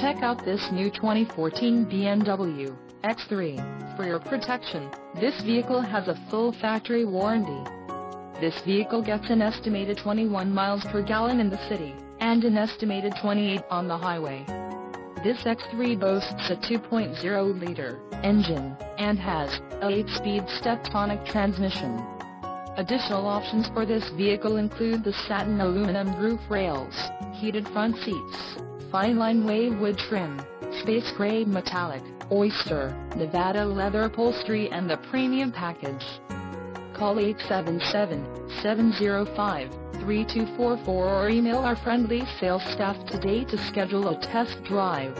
Check out this new 2014 BMW X3. For your protection, this vehicle has a full factory warranty. This vehicle gets an estimated 21 miles per gallon in the city, and an estimated 28 on the highway. This X3 boasts a 2.0-liter engine, and has a 8-speed Steptronic transmission. Additional options for this vehicle include the satin aluminum roof rails, heated front seats, fine line wave wood trim, space gray metallic, oyster, Nevada leather upholstery and the premium package. Call 877-705-3244 or email our friendly sales staff today to schedule a test drive.